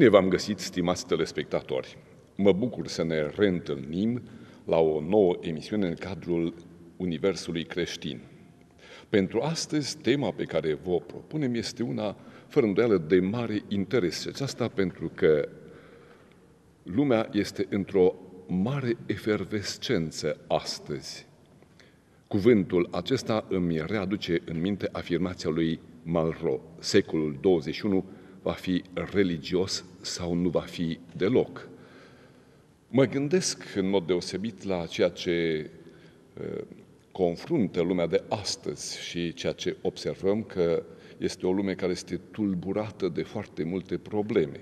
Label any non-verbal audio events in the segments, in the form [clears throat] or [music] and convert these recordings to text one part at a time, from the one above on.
Bine v-am găsit, stimați telespectatori! Mă bucur să ne reîntâlnim la o nouă emisiune în cadrul Universului Creștin. Pentru astăzi, tema pe care vă propunem este una fără îndoială de mare interes și aceasta pentru că lumea este într-o mare efervescență astăzi. Cuvântul acesta îmi readuce în minte afirmația lui Malraux. Secolul 21 va fi religios sau nu va fi deloc. Mă gândesc în mod deosebit la ceea ce confruntă lumea de astăzi și ceea ce observăm că este o lume care este tulburată de foarte multe probleme.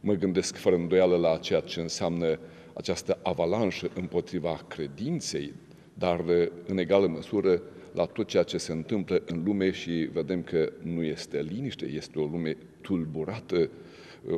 Mă gândesc fără îndoială la ceea ce înseamnă această avalanșă împotriva credinței, dar în egală măsură la tot ceea ce se întâmplă în lume și vedem că nu este liniște, este o lume tulburată,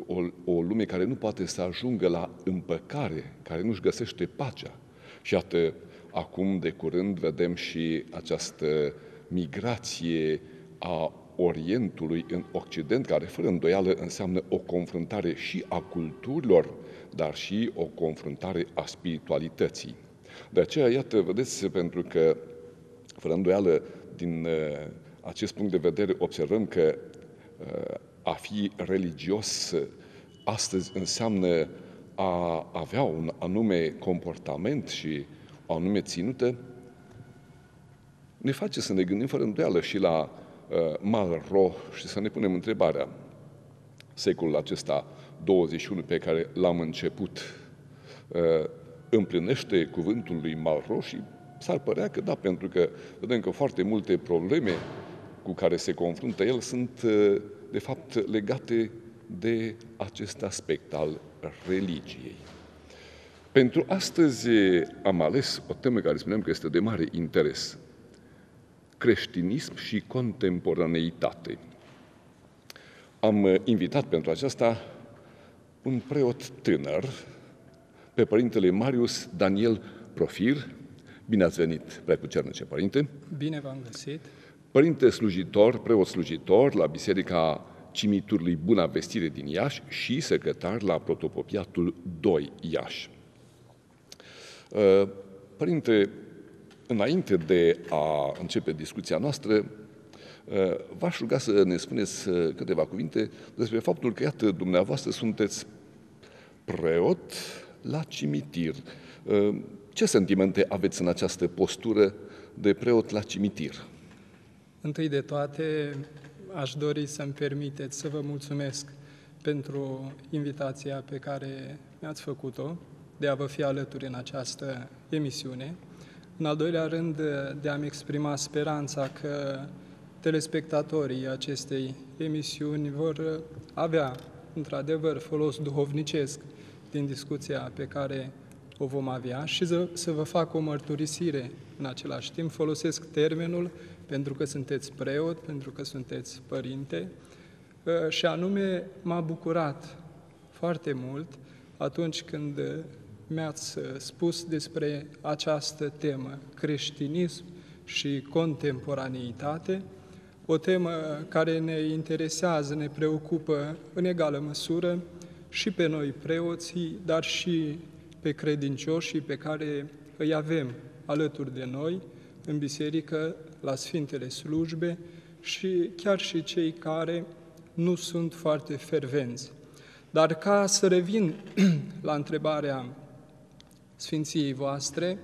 o, o lume care nu poate să ajungă la împăcare, care nu-și găsește pacea. Și iată, acum de curând vedem și această migrație a Orientului în Occident, care fără îndoială înseamnă o confruntare și a culturilor, dar și o confruntare a spiritualității. De aceea, iată, vedeți, pentru că, fără îndoială, din uh, acest punct de vedere, observăm că uh, a fi religios astăzi înseamnă a avea un anume comportament și o anume ținută, ne face să ne gândim fără îndoială și la uh, Malro și să ne punem întrebarea, secolul acesta 21 pe care l-am început, uh, împlinește cuvântul lui Malro și s-ar părea că da, pentru că vedem că foarte multe probleme cu care se confruntă el sunt, uh, de fapt, legate de acest aspect al religiei. Pentru astăzi am ales o temă care spuneam că este de mare interes. Creștinism și contemporaneitate. Am invitat pentru aceasta un preot tânăr, pe părintele Marius Daniel Profir. Bine ați venit, preacucernice părinte! Bine v-am găsit! Părinte slujitor, preot slujitor la Biserica Cimiturului Buna Vestire din Iași și secretar la Protopopiatul 2 Iași. Uh, părinte, înainte de a începe discuția noastră, uh, v-aș ruga să ne spuneți uh, câteva cuvinte despre faptul că, iată, dumneavoastră sunteți preot la cimitir. Ce sentimente aveți în această postură de preot la cimitir? Întâi de toate, aș dori să-mi permiteți să vă mulțumesc pentru invitația pe care mi-ați făcut-o de a vă fi alături în această emisiune. În al doilea rând, de a-mi exprima speranța că telespectatorii acestei emisiuni vor avea, într-adevăr, folos duhovnicesc din discuția pe care o vom avea și să, să vă fac o mărturisire în același timp. Folosesc termenul pentru că sunteți preot, pentru că sunteți părinte. Și anume m-a bucurat foarte mult atunci când mi-ați uh, spus despre această temă, creștinism și contemporaneitate, o temă care ne interesează, ne preocupă în egală măsură și pe noi preoții, dar și pe credincioșii pe care îi avem alături de noi în biserică, la Sfintele Slujbe și chiar și cei care nu sunt foarte fervenți. Dar ca să revin [clears throat] la întrebarea Sfinției voastre,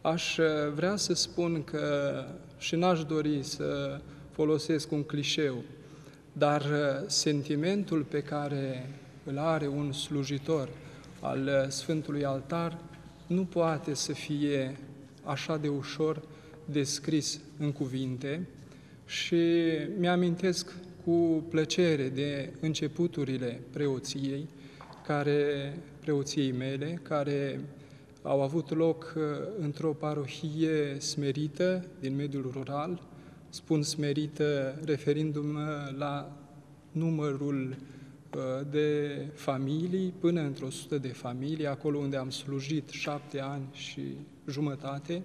aș uh, vrea să spun că, și n-aș dori să folosesc un clișeu, dar uh, sentimentul pe care îl are un slujitor al uh, Sfântului Altar nu poate să fie așa de ușor descris în cuvinte și mi-amintesc cu plăcere de începuturile preoției, care, preoției mele, care au avut loc uh, într-o parohie smerită din mediul rural, spun smerită referindu-mă la numărul uh, de familii, până într-o sută de familii, acolo unde am slujit șapte ani și jumătate,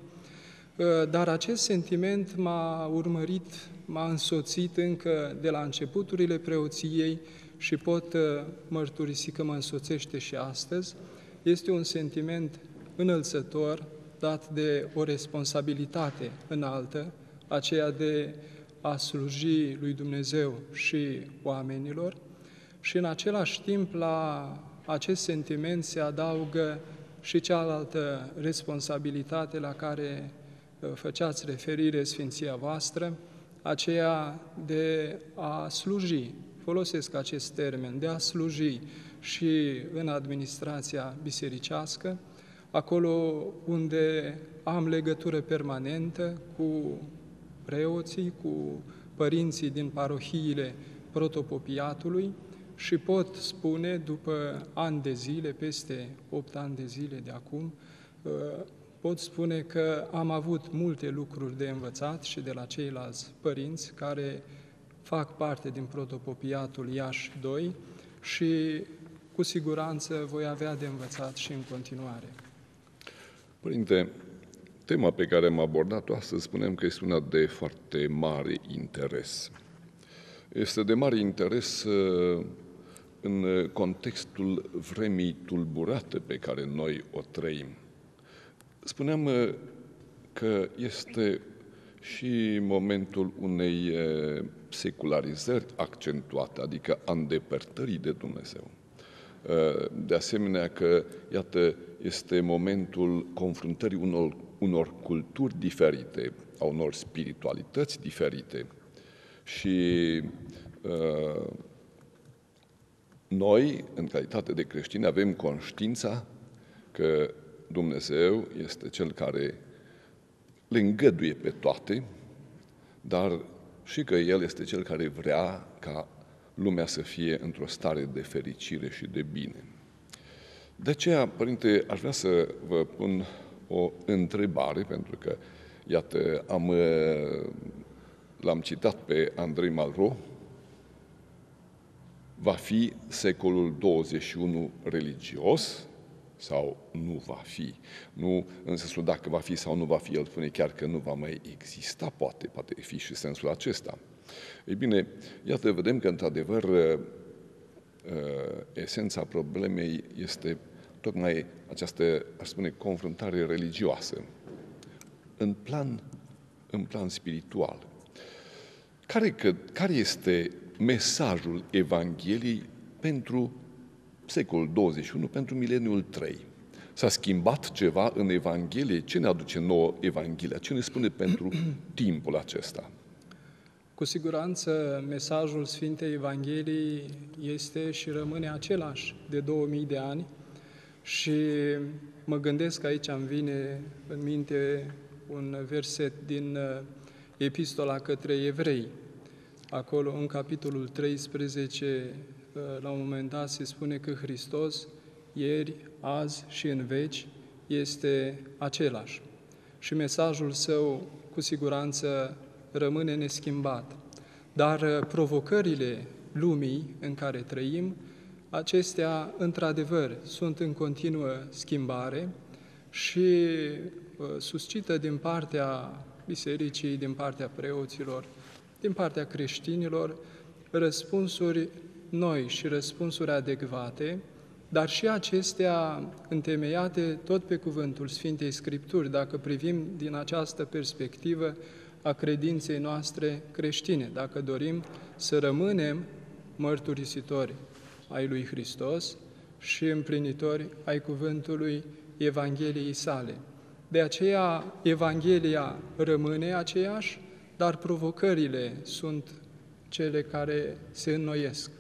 uh, dar acest sentiment m-a urmărit, m-a însoțit încă de la începuturile preoției și pot uh, mărturisi că mă însoțește și astăzi, este un sentiment înălțător dat de o responsabilitate înaltă, aceea de a sluji lui Dumnezeu și oamenilor și în același timp la acest sentiment se adaugă și cealaltă responsabilitate la care uh, făceați referire Sfinția voastră, aceea de a sluji, folosesc acest termen, de a sluji și în administrația bisericească, acolo unde am legătură permanentă cu preoții, cu părinții din parohiile protopopiatului și pot spune, după ani de zile, peste 8 ani de zile de acum, uh, pot spune că am avut multe lucruri de învățat și de la ceilalți părinți care fac parte din protopopiatul Iași 2 și cu siguranță voi avea de învățat și în continuare. Părinte, tema pe care am abordat-o astăzi spunem că este una de foarte mare interes. Este de mare interes uh, în contextul vremii tulburate pe care noi o trăim. Spuneam uh, că este și momentul unei uh, secularizări accentuate, adică a îndepărtării de Dumnezeu. De asemenea că, iată, este momentul confruntării unor, unor culturi diferite, a unor spiritualități diferite. Și uh, noi, în calitate de creștini, avem conștiința că Dumnezeu este Cel care le îngăduie pe toate, dar și că El este Cel care vrea ca lumea să fie într-o stare de fericire și de bine. De aceea, Părinte, aș vrea să vă pun o întrebare, pentru că, iată, am, uh, l-am citat pe Andrei Malro, va fi secolul 21 religios sau nu va fi? Nu în sensul dacă va fi sau nu va fi, el spune chiar că nu va mai exista, poate, poate fi și sensul acesta. Ei bine, iată, vedem că, într-adevăr, uh, esența problemei este tocmai această, aș spune, confruntare religioasă, în plan, în plan spiritual. Care, că, care este mesajul Evangheliei pentru secolul 21, pentru mileniul 3? S-a schimbat ceva în Evanghelie? Ce ne aduce nouă Evanghelia? Ce ne spune pentru [clears throat] timpul acesta? Cu siguranță, mesajul Sfintei Evangheliei este și rămâne același de 2000 de ani, și mă gândesc aici, îmi vine în minte un verset din uh, Epistola către evrei. Acolo, în capitolul 13, uh, la un moment dat se spune că Hristos, ieri, azi și în veci, este același. Și mesajul său, cu siguranță, rămâne neschimbat. Dar uh, provocările lumii în care trăim acestea, într-adevăr, sunt în continuă schimbare și uh, suscită din partea bisericii, din partea preoților, din partea creștinilor, răspunsuri noi și răspunsuri adecvate, dar și acestea întemeiate tot pe cuvântul Sfintei Scripturi, dacă privim din această perspectivă a credinței noastre creștine, dacă dorim să rămânem mărturisitori ai lui Hristos și împlinitori ai cuvântului Evangheliei sale. De aceea, Evanghelia rămâne aceeași, dar provocările sunt cele care se înnoiesc.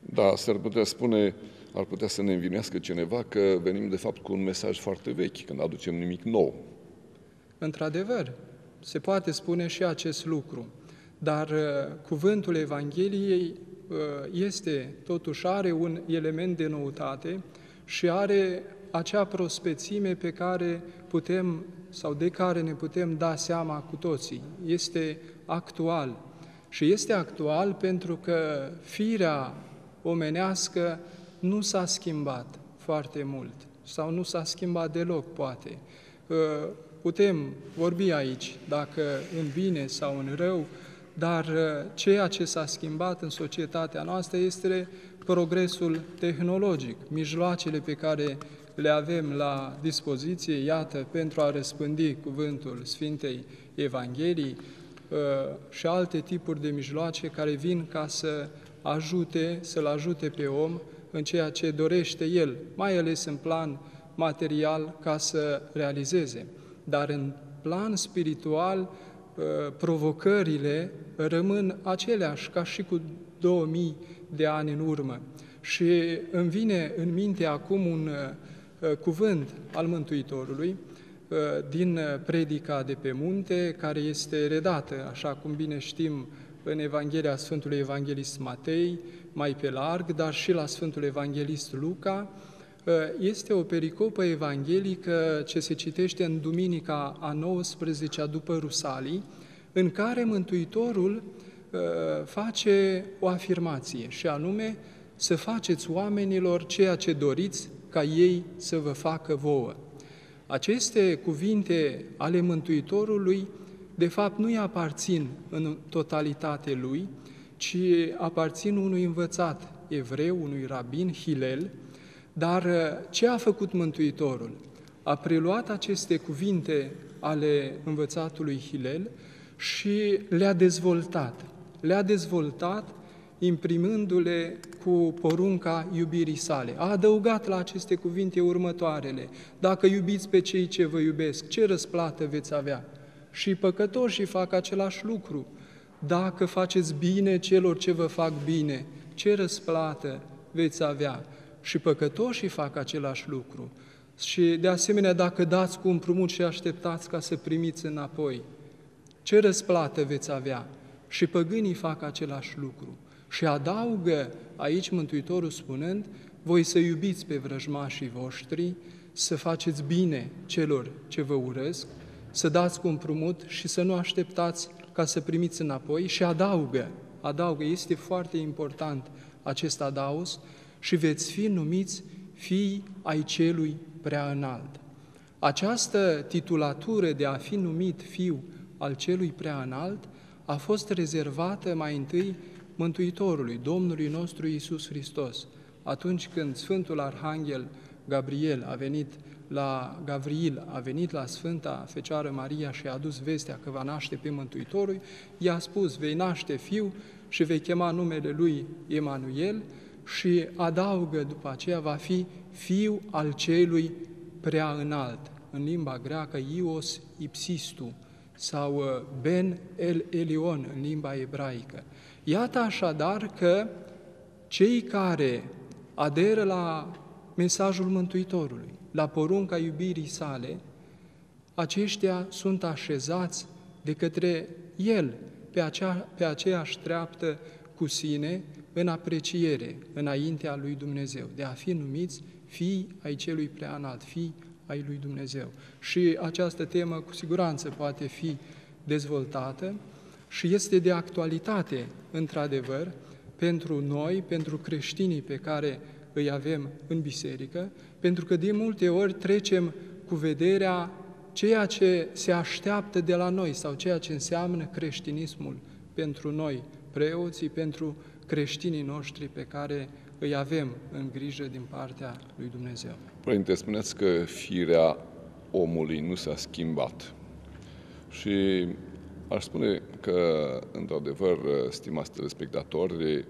Da, s-ar putea spune, ar putea să ne învinuiască cineva că venim de fapt cu un mesaj foarte vechi, când aducem nimic nou. Într-adevăr, se poate spune și acest lucru, dar uh, cuvântul Evangheliei Uh, este, totuși, are un element de noutate și are acea prospețime pe care putem sau de care ne putem da seama cu toții. Este actual. Și este actual pentru că firea omenească nu s-a schimbat foarte mult sau nu s-a schimbat deloc, poate. Uh, putem vorbi aici dacă în bine sau în rău, dar uh, ceea ce s-a schimbat în societatea noastră este progresul tehnologic, mijloacele pe care le avem la dispoziție, iată, pentru a răspândi cuvântul Sfintei Evangheliei uh, și alte tipuri de mijloace care vin ca să ajute, să-l ajute pe om în ceea ce dorește el, mai ales în plan material, ca să realizeze. Dar în plan spiritual, uh, provocările rămân aceleași ca și cu 2000 de ani în urmă. Și îmi vine în minte acum un uh, cuvânt al Mântuitorului uh, din predica de pe munte, care este redată, așa cum bine știm, în Evanghelia Sfântului Evanghelist Matei, mai pe larg, dar și la Sfântul Evanghelist Luca, este o pericopă evanghelică ce se citește în Duminica a 19-a după Rusalii, în care Mântuitorul face o afirmație și anume să faceți oamenilor ceea ce doriți ca ei să vă facă vouă. Aceste cuvinte ale Mântuitorului, de fapt, nu-i aparțin în totalitate lui, ci aparțin unui învățat evreu, unui rabin, Hilel, dar uh, ce a făcut Mântuitorul? A preluat aceste cuvinte ale învățatului Hilel și le-a dezvoltat. Le-a dezvoltat imprimându-le cu porunca iubirii sale. A adăugat la aceste cuvinte următoarele. Dacă iubiți pe cei ce vă iubesc, ce răsplată veți avea? Și păcătoșii fac același lucru. Dacă faceți bine celor ce vă fac bine, ce răsplată veți avea? Și păcătoșii fac același lucru. Și de asemenea, dacă dați cu împrumut și așteptați ca să primiți înapoi, ce răsplată veți avea? Și păgânii fac același lucru. Și adaugă aici Mântuitorul spunând, voi să iubiți pe vrăjmașii voștri, să faceți bine celor ce vă urăsc, să dați cu împrumut și să nu așteptați ca să primiți înapoi și adaugă, adaugă, este foarte important acest adaus, și veți fi numiți fii ai celui prea înalt. Această titulatură de a fi numit fiu al celui prea înalt a fost rezervată mai întâi Mântuitorului, Domnului nostru Isus Hristos, atunci când Sfântul Arhanghel Gabriel a venit la Gavril, a venit la Sfânta Fecioară Maria și a adus vestea că va naște pe Mântuitorul, i-a spus, vei naște fiu și vei chema numele lui Emanuel și adaugă după aceea, va fi fiu al celui prea înalt, în limba greacă Ios Ipsistu sau uh, Ben El Elion în limba ebraică. Iată așadar că cei care aderă la mesajul Mântuitorului, la porunca iubirii sale, aceștia sunt așezați de către El pe, acea, pe aceeași treaptă cu sine, în apreciere înaintea lui Dumnezeu, de a fi numiți fii ai celui prea înalt, fii ai lui Dumnezeu. Și această temă cu siguranță poate fi dezvoltată și este de actualitate, într-adevăr, pentru noi, pentru creștinii pe care îi avem în biserică, pentru că de multe ori trecem cu vederea ceea ce se așteaptă de la noi sau ceea ce înseamnă creștinismul pentru noi, preoții, pentru creștinii noștri pe care îi avem în grijă din partea lui Dumnezeu. Părinte, spuneți că firea omului nu s-a schimbat. Și aș spune că, într-adevăr, stimați telespectatori,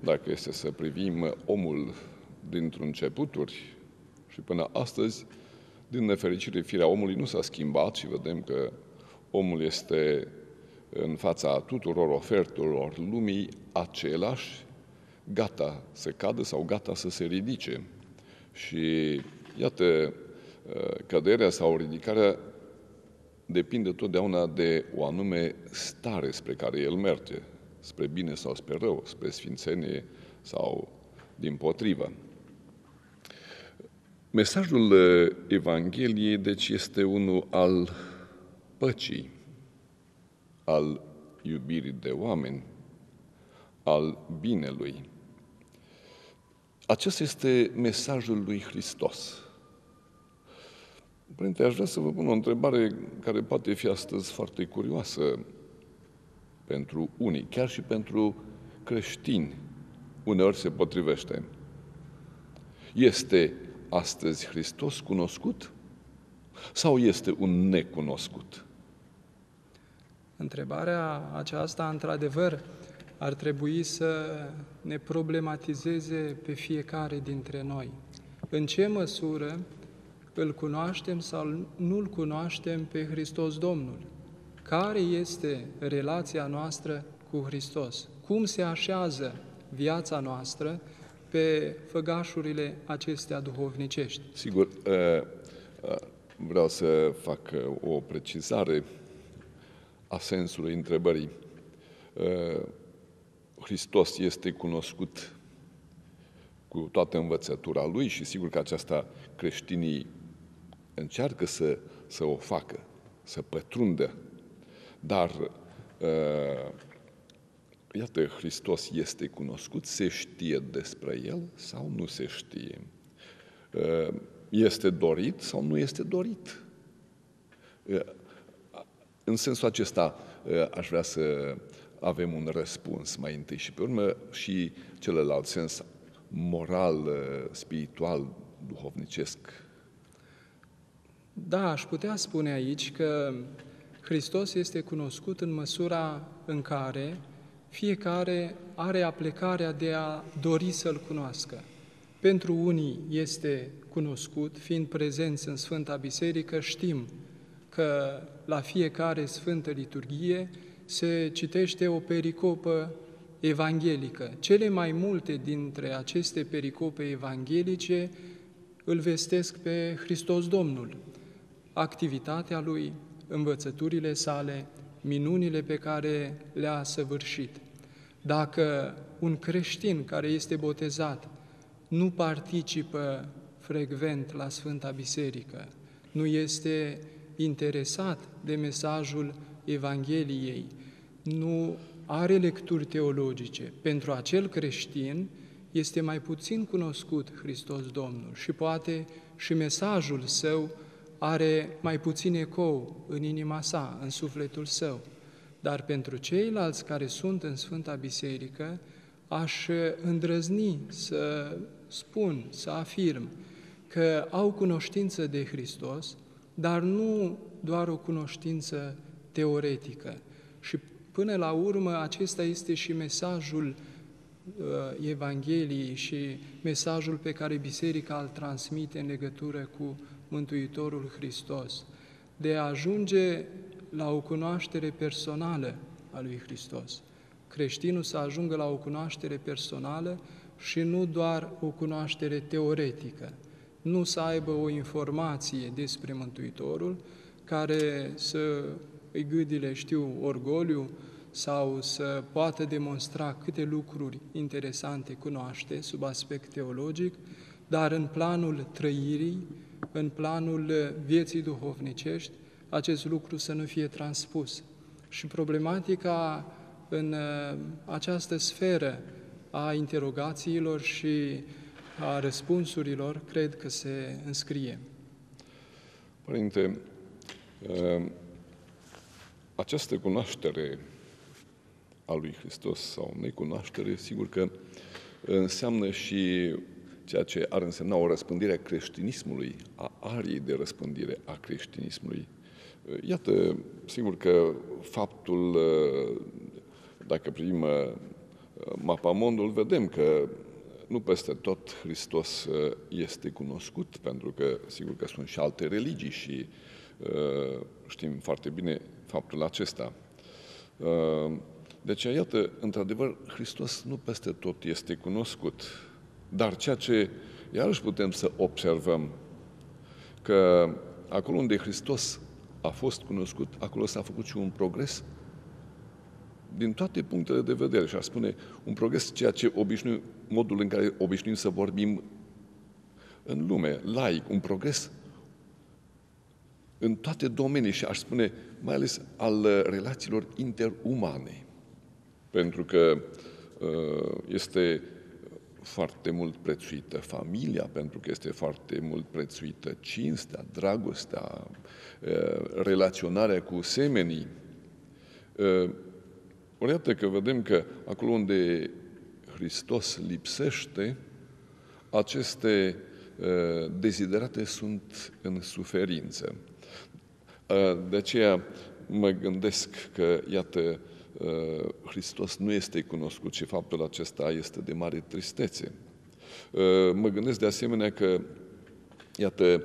dacă este să privim omul dintr-un începuturi și până astăzi, din nefericire, firea omului nu s-a schimbat și vedem că omul este în fața tuturor ofertelor lumii același, gata să cadă sau gata să se ridice. Și iată, căderea sau ridicarea depinde totdeauna de o anume stare spre care el merge, spre bine sau spre rău, spre sfințenie sau din potrivă. Mesajul Evangheliei, deci, este unul al păcii, al iubirii de oameni, al binelui. Acesta este mesajul lui Hristos. Părinte, aș vrea să vă pun o întrebare care poate fi astăzi foarte curioasă. pentru unii, chiar și pentru creștini, uneori se potrivește. Este astăzi Hristos cunoscut sau este un necunoscut? Întrebarea aceasta, într-adevăr, ar trebui să ne problematizeze pe fiecare dintre noi. În ce măsură îl cunoaștem sau nu îl cunoaștem pe Hristos Domnul? Care este relația noastră cu Hristos? Cum se așează viața noastră pe făgașurile acestea duhovnicești? Sigur, vreau să fac o precizare a sensului întrebării. Hristos este cunoscut cu toată învățătura Lui și sigur că aceasta creștinii încearcă să, să o facă, să pătrundă. Dar, uh, iată, Hristos este cunoscut, se știe despre El sau nu se știe? Uh, este dorit sau nu este dorit? Uh, în sensul acesta uh, aș vrea să avem un răspuns mai întâi și pe urmă și celălalt sens moral, uh, spiritual, duhovnicesc. Da, aș putea spune aici că Hristos este cunoscut în măsura în care fiecare are aplecarea de a dori să-L cunoască. Pentru unii este cunoscut, fiind prezenți în Sfânta Biserică, știm că la fiecare Sfântă Liturghie se citește o pericopă evanghelică. Cele mai multe dintre aceste pericope evanghelice îl vestesc pe Hristos Domnul, activitatea Lui, învățăturile sale, minunile pe care le-a săvârșit. Dacă un creștin care este botezat nu participă frecvent la Sfânta Biserică, nu este interesat de mesajul Evangheliei, nu are lecturi teologice. Pentru acel creștin este mai puțin cunoscut Hristos Domnul și poate și mesajul său are mai puțin ecou în inima sa, în sufletul său. Dar pentru ceilalți care sunt în Sfânta Biserică, aș îndrăzni să spun, să afirm că au cunoștință de Hristos, dar nu doar o cunoștință teoretică. Și până la urmă, acesta este și mesajul uh, Evangheliei și mesajul pe care Biserica îl transmite în legătură cu Mântuitorul Hristos, de a ajunge la o cunoaștere personală a lui Hristos. Creștinul să ajungă la o cunoaștere personală și nu doar o cunoaștere teoretică, nu să aibă o informație despre Mântuitorul care să îi gâdile, știu, orgoliu sau să poată demonstra câte lucruri interesante cunoaște sub aspect teologic, dar în planul trăirii, în planul vieții duhovnicești, acest lucru să nu fie transpus. Și problematica în uh, această sferă a interogațiilor și a răspunsurilor, cred că se înscrie. Părinte, uh, această cunoaștere a lui Hristos sau necunoaștere, sigur că înseamnă și ceea ce ar însemna o răspândire a creștinismului, a ariei de răspândire a creștinismului. Iată, sigur că faptul, dacă privim mapamondul, vedem că nu peste tot Hristos este cunoscut, pentru că sigur că sunt și alte religii și știm foarte bine faptul acesta. Deci, iată, într-adevăr, Hristos nu peste tot este cunoscut. Dar ceea ce iarăși putem să observăm, că acolo unde Hristos a fost cunoscut, acolo s-a făcut și un progres din toate punctele de vedere. Și aș spune un progres, ceea ce obișnuim, modul în care obișnuim să vorbim în lume, laic, un progres în toate domenii și aș spune mai ales al relațiilor interumane pentru că uh, este foarte mult prețuită familia, pentru că este foarte mult prețuită cinstea, dragostea, uh, relaționarea cu semenii. Uh, Ori iată că vedem că acolo unde Hristos lipsește, aceste uh, deziderate sunt în suferință. Uh, de aceea mă gândesc că, iată, uh, Hristos nu este cunoscut și faptul acesta este de mare tristețe. Mă gândesc de asemenea că, iată,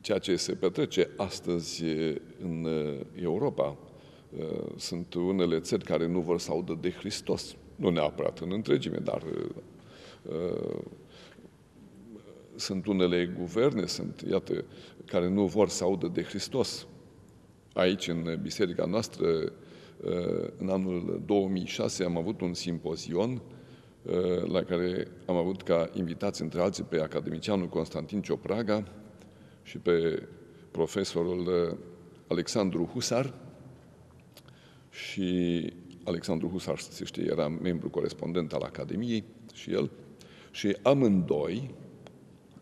ceea ce se petrece astăzi în Europa, sunt unele țări care nu vor să audă de Hristos, nu neapărat în întregime, dar uh, sunt unele guverne, sunt, iată, care nu vor să audă de Hristos. Aici, în biserica noastră, uh, în anul 2006 am avut un simpozion uh, la care am avut ca invitați, între alții, pe academicianul Constantin Ciopraga și pe profesorul Alexandru Husar, și Alexandru Husar, se știe, era membru corespondent al Academiei și el, și amândoi,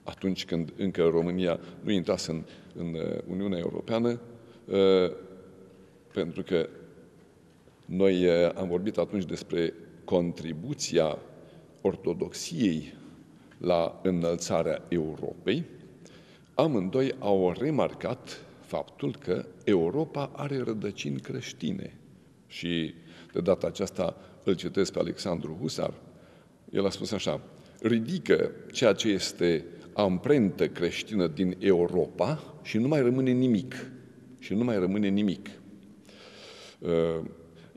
atunci când încă România nu intrase în, în uh, Uniunea Europeană, uh, pentru că noi uh, am vorbit atunci despre contribuția ortodoxiei la înălțarea Europei, amândoi au remarcat faptul că Europa are rădăcini creștine și de data aceasta îl citesc pe Alexandru Husar, el a spus așa, ridică ceea ce este amprentă creștină din Europa și nu mai rămâne nimic. Și nu mai rămâne nimic. Uh,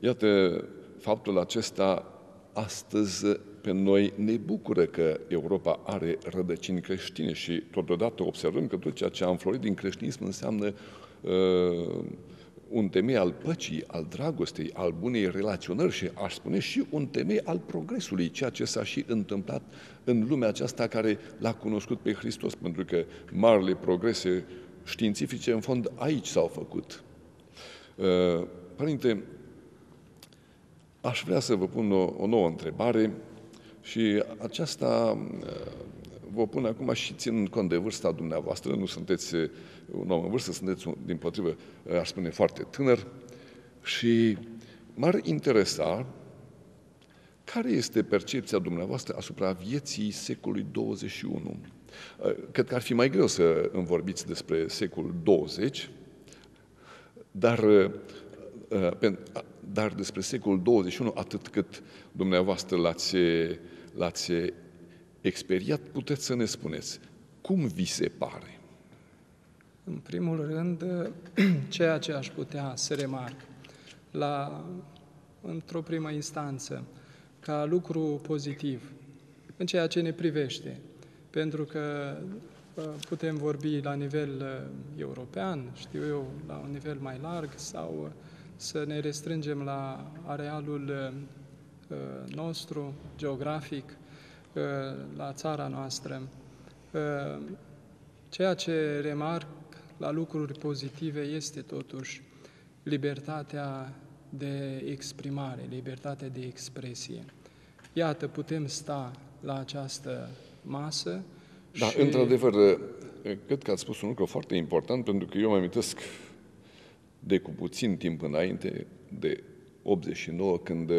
iată, faptul acesta astăzi pe noi ne bucură că Europa are rădăcini creștine și totodată observăm că tot ceea ce a înflorit din creștinism înseamnă uh, un temei al păcii, al dragostei, al bunei relaționări și aș spune și un temei al progresului, ceea ce s-a și întâmplat în lumea aceasta care l-a cunoscut pe Hristos, pentru că marile progrese științifice în fond aici s-au făcut. Uh, Părinte, aș vrea să vă pun o, o nouă întrebare și aceasta uh, vă pun acum și țin cont de vârsta dumneavoastră, nu sunteți un om în vârstă, sunteți, din potrivă, aș spune, foarte tânăr și m-ar interesa care este percepția dumneavoastră asupra vieții secolului 21? Cred că ar fi mai greu să îmi vorbiți despre secolul 20, dar, dar despre secolul 21, atât cât dumneavoastră l-ați, l-ați experiat, puteți să ne spuneți cum vi se pare? În primul rând, [clears throat] ceea ce aș putea să remarc la, într-o primă instanță, ca lucru pozitiv, în ceea ce ne privește, pentru că putem vorbi la nivel uh, european, știu eu, la un nivel mai larg, sau uh, să ne restrângem la arealul uh, nostru geografic, la țara noastră. Ceea ce remarc la lucruri pozitive este totuși libertatea de exprimare, libertatea de expresie. Iată, putem sta la această masă Da, și... într-adevăr, cred că ați spus un lucru foarte important, pentru că eu mă amintesc de cu puțin timp înainte, de 89, când uh,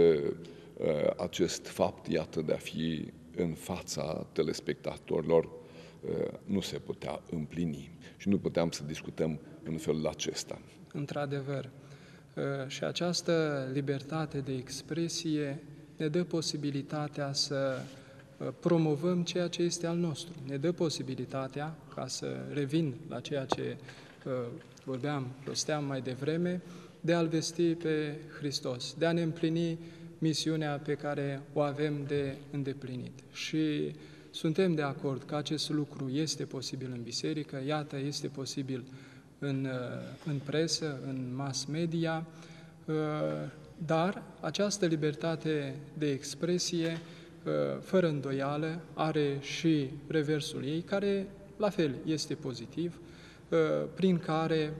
acest fapt, iată, de a fi în fața telespectatorilor uh, nu se putea împlini și nu puteam să discutăm în felul acesta. Într-adevăr. Uh, și această libertate de expresie ne dă posibilitatea să uh, promovăm ceea ce este al nostru. Ne dă posibilitatea, ca să revin la ceea ce vorbeam, rosteam mai devreme, de a-L vesti pe Hristos, de a ne împlini misiunea pe care o avem de îndeplinit. Și suntem de acord că acest lucru este posibil în biserică, iată, este posibil în, uh, în presă, în mass media, uh, dar această libertate de expresie, uh, fără îndoială, are și reversul ei, care la fel este pozitiv, prin care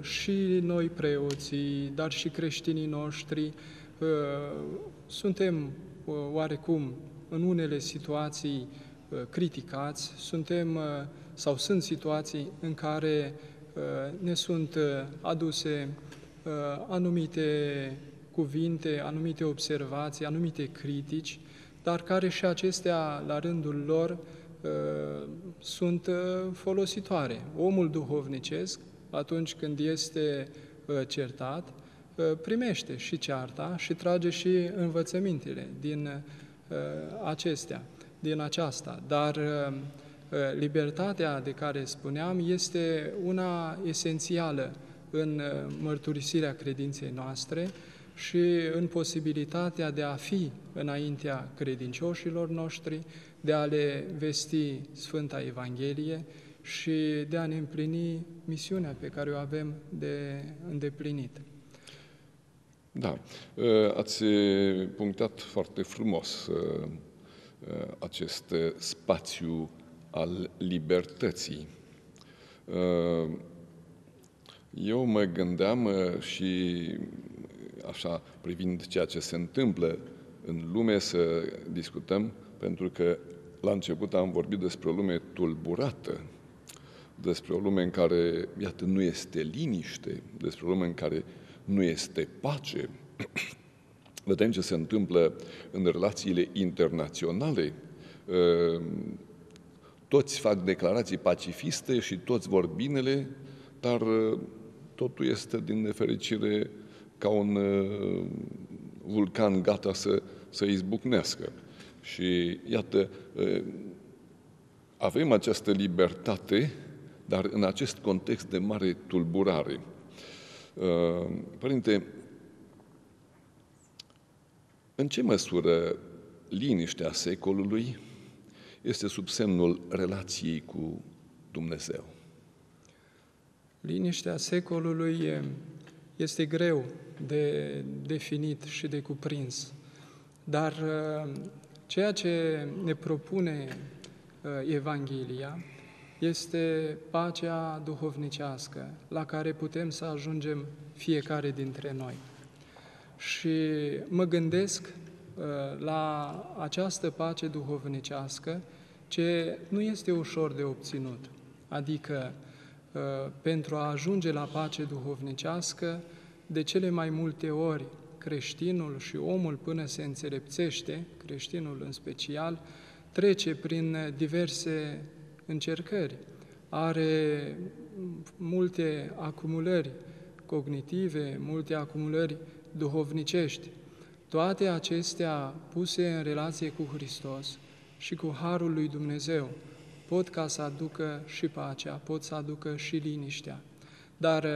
și noi preoții, dar și creștinii noștri, suntem oarecum în unele situații criticați, suntem sau sunt situații în care ne sunt aduse anumite cuvinte, anumite observații, anumite critici, dar care și acestea, la rândul lor, sunt folositoare. Omul duhovnicesc, atunci când este certat, primește și cearta și trage și învățămintele din acestea, din aceasta. Dar libertatea de care spuneam este una esențială în mărturisirea credinței noastre și în posibilitatea de a fi înaintea credincioșilor noștri, de a le vesti Sfânta Evanghelie și de a ne împlini misiunea pe care o avem de îndeplinit. Da, ați punctat foarte frumos acest spațiu al libertății. Eu mă gândeam și așa, privind ceea ce se întâmplă în lume, să discutăm, pentru că la început am vorbit despre o lume tulburată, despre o lume în care, iată, nu este liniște, despre o lume în care nu este pace. [clears throat] Vedem ce se întâmplă în relațiile internaționale. Ehm, toți fac declarații pacifiste și toți vor binele, dar totul este, din nefericire, ca un uh, vulcan gata să, să izbucnească. Și iată, uh, avem această libertate, dar în acest context de mare tulburare. Uh, părinte, în ce măsură liniștea secolului este sub semnul relației cu Dumnezeu? Liniștea secolului este greu de definit și de cuprins. Dar uh, ceea ce ne propune uh, Evanghelia este pacea duhovnicească la care putem să ajungem fiecare dintre noi. Și mă gândesc uh, la această pace duhovnicească ce nu este ușor de obținut. Adică, pentru a ajunge la pace duhovnicească, de cele mai multe ori creștinul și omul până se înțelepțește, creștinul în special, trece prin diverse încercări, are multe acumulări cognitive, multe acumulări duhovnicești. Toate acestea puse în relație cu Hristos și cu Harul lui Dumnezeu pot ca să aducă și pacea, pot să aducă și liniștea. Dar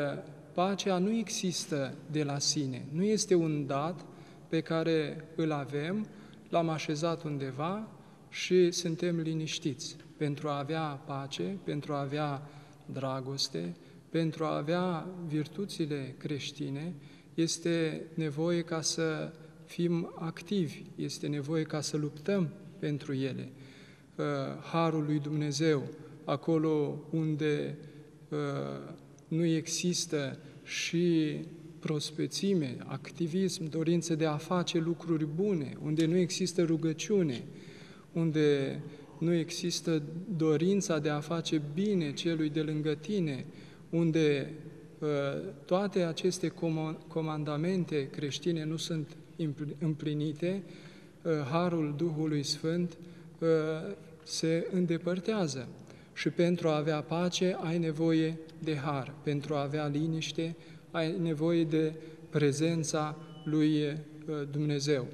pacea nu există de la sine, nu este un dat pe care îl avem, l-am așezat undeva și suntem liniștiți. Pentru a avea pace, pentru a avea dragoste, pentru a avea virtuțile creștine, este nevoie ca să fim activi, este nevoie ca să luptăm pentru ele. Uh, Harul lui Dumnezeu, acolo unde uh, nu există și prospețime, activism, dorință de a face lucruri bune, unde nu există rugăciune, unde nu există dorința de a face bine celui de lângă tine, unde uh, toate aceste comandamente creștine nu sunt împlinite, uh, Harul Duhului Sfânt uh, se îndepărtează. Și pentru a avea pace ai nevoie de har, pentru a avea liniște ai nevoie de prezența lui uh, Dumnezeu.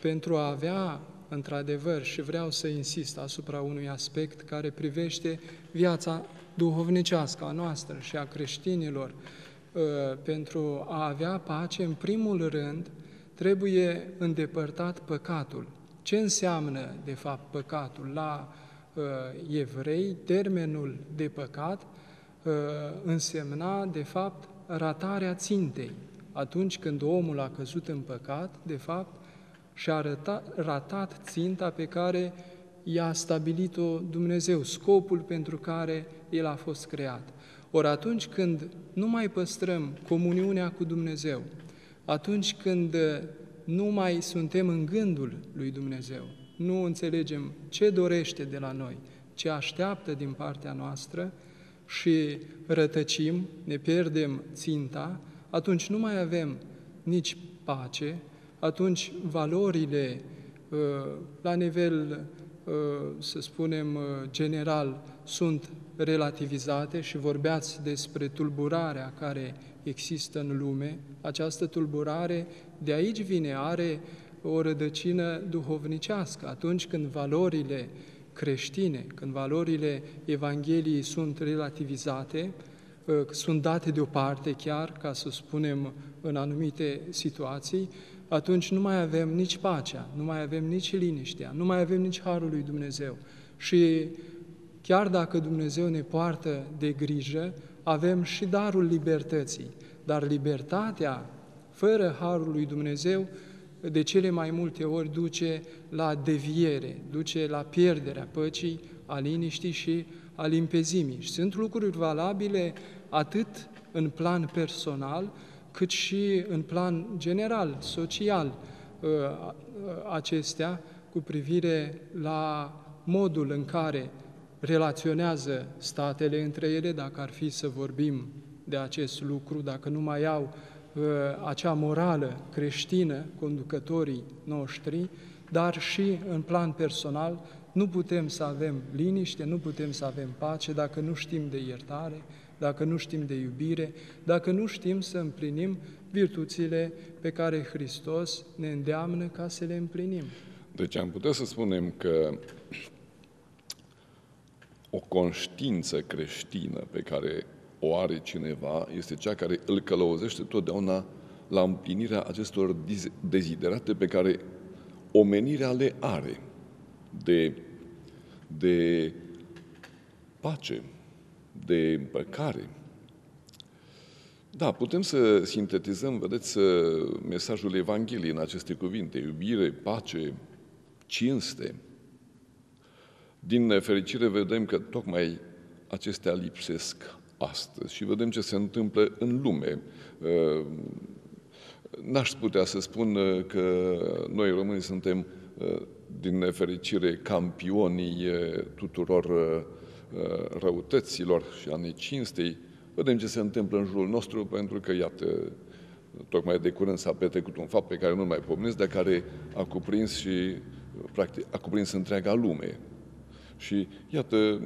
Pentru a avea, într-adevăr, și vreau să insist asupra unui aspect care privește viața duhovnicească a noastră și a creștinilor, uh, pentru a avea pace, în primul rând, trebuie îndepărtat păcatul. Ce înseamnă, de fapt, păcatul? La Uh, evrei, termenul de păcat uh, însemna, de fapt, ratarea țintei. Atunci când omul a căzut în păcat, de fapt, și-a ratat ținta pe care i-a stabilit-o Dumnezeu, scopul pentru care el a fost creat. Ori atunci când nu mai păstrăm comuniunea cu Dumnezeu, atunci când nu mai suntem în gândul lui Dumnezeu, nu înțelegem ce dorește de la noi, ce așteaptă din partea noastră și rătăcim, ne pierdem ținta, atunci nu mai avem nici pace, atunci valorile uh, la nivel, uh, să spunem, uh, general, sunt relativizate și vorbeați despre tulburarea care există în lume, această tulburare de aici vine, are o rădăcină duhovnicească. Atunci când valorile creștine, când valorile Evangheliei sunt relativizate, ă, sunt date deoparte chiar, ca să spunem, în anumite situații, atunci nu mai avem nici pacea, nu mai avem nici liniștea, nu mai avem nici Harul lui Dumnezeu. Și chiar dacă Dumnezeu ne poartă de grijă, avem și darul libertății. Dar libertatea, fără Harul lui Dumnezeu, de cele mai multe ori duce la deviere, duce la pierderea păcii, a liniștii și a limpezimii. Și sunt lucruri valabile atât în plan personal, cât și în plan general, social, ă, acestea cu privire la modul în care relaționează statele între ele, dacă ar fi să vorbim de acest lucru, dacă nu mai au uh, acea morală creștină, conducătorii noștri, dar și în plan personal, nu putem să avem liniște, nu putem să avem pace dacă nu știm de iertare, dacă nu știm de iubire, dacă nu știm să împlinim virtuțile pe care Hristos ne îndeamnă ca să le împlinim. Deci am putea să spunem că o conștiință creștină pe care o are cineva este cea care îl călăuzește totdeauna la împlinirea acestor deziderate pe care omenirea le are de, de pace, de împăcare. Da, putem să sintetizăm, vedeți, mesajul Evangheliei în aceste cuvinte, iubire, pace, cinste. Din nefericire vedem că tocmai acestea lipsesc astăzi și vedem ce se întâmplă în lume. Uh, n-aș putea să spun uh, că noi românii suntem, uh, din nefericire, campionii tuturor răutăților și a necinstei. Vedem ce se întâmplă în jurul nostru, pentru că, iată, tocmai de curând s-a petrecut un fapt pe care nu mai pomenesc, dar care a cuprins și, practic, a cuprins întreaga lume. Și, iată,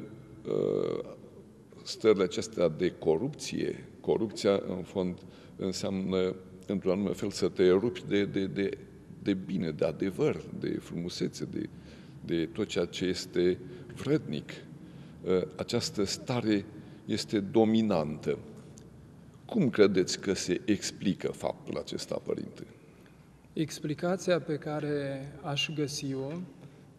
stările acestea de corupție, corupția, în fond, înseamnă, într-un anume fel, să te rupi de, de, de, de bine, de adevăr, de frumusețe, de, de tot ceea ce este vrednic. Ă, această stare este dominantă. Cum credeți că se explică faptul acesta, Părinte? Explicația pe care aș găsi-o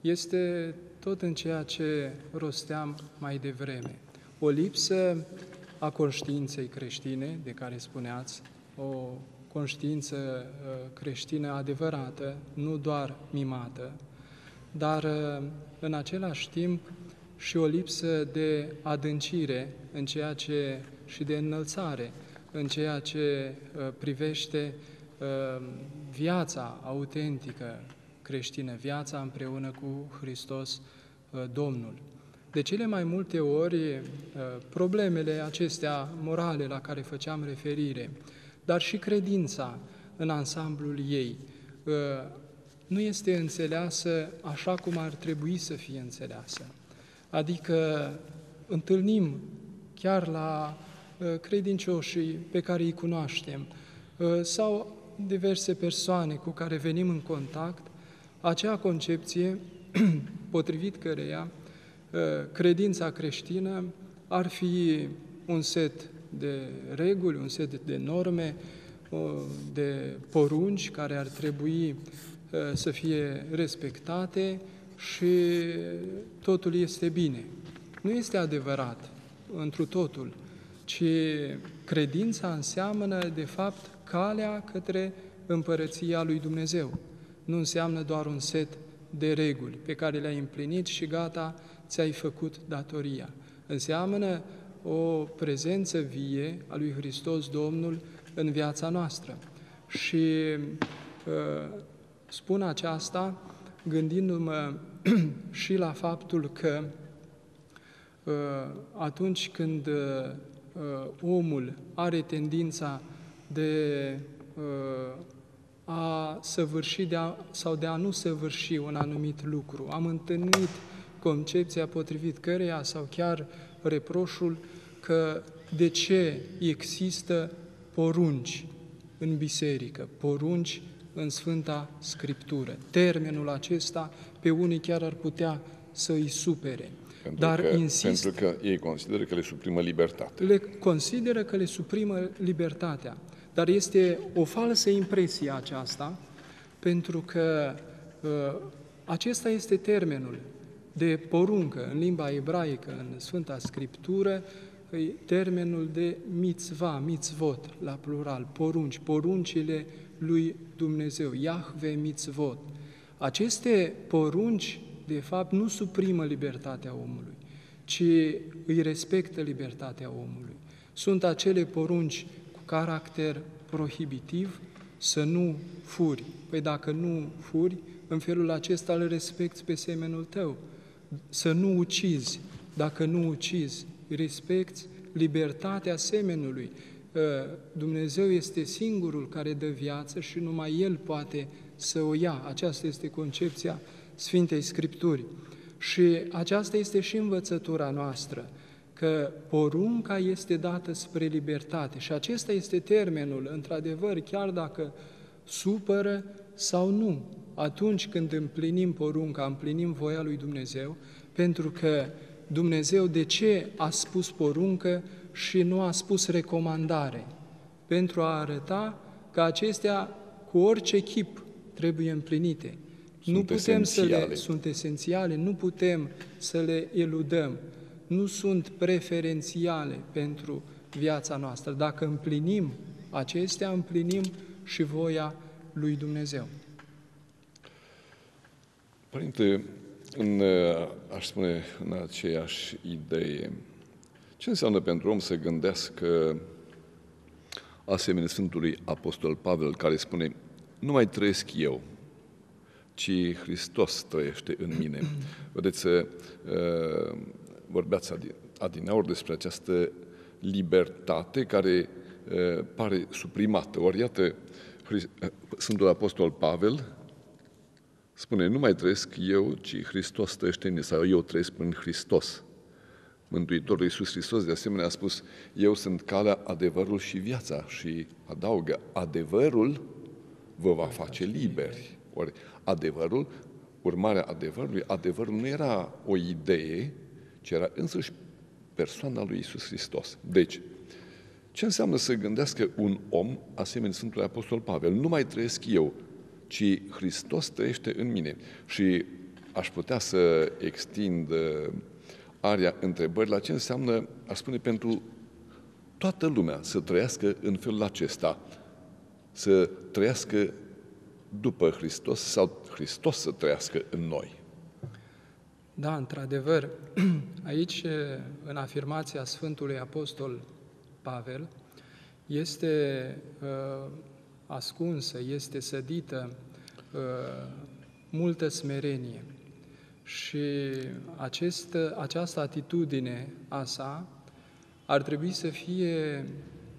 este tot în ceea ce rosteam mai devreme. O lipsă a conștiinței creștine, de care spuneați, o conștiință uh, creștină adevărată, nu doar mimată, dar uh, în același timp și o lipsă de adâncire în ceea ce și de înălțare în ceea ce uh, privește viața autentică creștină, viața împreună cu Hristos Domnul. De cele mai multe ori, uh, problemele acestea morale la care făceam referire, dar și credința în ansamblul ei, uh, nu este înțeleasă așa cum ar trebui să fie înțeleasă. Adică întâlnim chiar la uh, credincioșii pe care îi cunoaștem sau diverse persoane cu care venim în contact, acea concepție [clears throat] potrivit căreia credința creștină ar fi un set de reguli, un set de norme, de porunci care ar trebui să fie respectate și totul este bine. Nu este adevărat întru totul, ci credința înseamnă, de fapt, calea către împărăția lui Dumnezeu. Nu înseamnă doar un set de reguli pe care le-ai împlinit și gata, ți-ai făcut datoria. Înseamnă o prezență vie a lui Hristos Domnul în viața noastră. Și uh, spun aceasta gândindu-mă [clears throat] și la faptul că uh, atunci când uh, omul are tendința de uh, a săvârși de a, sau de a nu săvârși un anumit lucru. Am întâlnit concepția potrivit căreia sau chiar reproșul că de ce există porunci în biserică, porunci în Sfânta Scriptură. Termenul acesta pe unii chiar ar putea să îi supere. Pentru Dar că, insist, Pentru că ei consideră că le suprimă libertatea. le consideră că le suprimă libertatea. Dar este o falsă impresie aceasta, pentru că uh, acesta este termenul de poruncă în limba ebraică, în Sfânta Scriptură, e termenul de mitzva, mitzvot, la plural, porunci, poruncile lui Dumnezeu, Iahve mitzvot. Aceste porunci, de fapt, nu suprimă libertatea omului, ci îi respectă libertatea omului. Sunt acele porunci cu caracter prohibitiv, să nu furi. Păi dacă nu furi, în felul acesta îl respecti pe semenul tău. Să nu ucizi. Dacă nu ucizi, respecti libertatea semenului. Dumnezeu este singurul care dă viață și numai El poate să o ia. Aceasta este concepția Sfintei Scripturi. Și aceasta este și învățătura noastră, că porunca este dată spre libertate. Și acesta este termenul, într-adevăr, chiar dacă supără sau nu. Atunci când împlinim porunca, împlinim voia lui Dumnezeu, pentru că Dumnezeu de ce a spus poruncă și nu a spus recomandare? Pentru a arăta că acestea cu orice chip trebuie împlinite. Sunt nu putem esențiale. să le sunt esențiale, nu putem să le eludăm. Nu sunt preferențiale pentru viața noastră. Dacă împlinim acestea, împlinim și voia lui Dumnezeu. Părinte, în, aș spune, în aceeași idee, ce înseamnă pentru om să gândească asemenea Sfântului Apostol Pavel, care spune, nu mai trăiesc eu, ci Hristos trăiește în mine. Vedeți, uh, vorbeați adineauri despre această libertate care uh, pare suprimată. Ori iată, uh, Sfântul Apostol Pavel spune, nu mai trăiesc eu, ci Hristos trăiește în mine, sau eu trăiesc în Hristos. Mântuitorul Iisus Hristos de asemenea a spus, eu sunt calea, adevărul și viața și adaugă, adevărul vă va face liberi. Ori adevărul, urmarea adevărului, adevărul nu era o idee, ci era însăși persoana lui Iisus Hristos. Deci, ce înseamnă să gândească un om asemenea Sfântului Apostol Pavel? Nu mai trăiesc eu, ci Hristos trăiește în mine. Și aș putea să extind uh, aria întrebări la ce înseamnă, aș spune, pentru toată lumea să trăiască în felul acesta, să trăiască după Hristos sau Hristos să trăiască în noi. Da, într-adevăr, [clears throat] aici, în afirmația Sfântului Apostol Pavel, este uh, ascunsă, este sădită uh, multă smerenie. Și acest, această atitudine a sa ar trebui să fie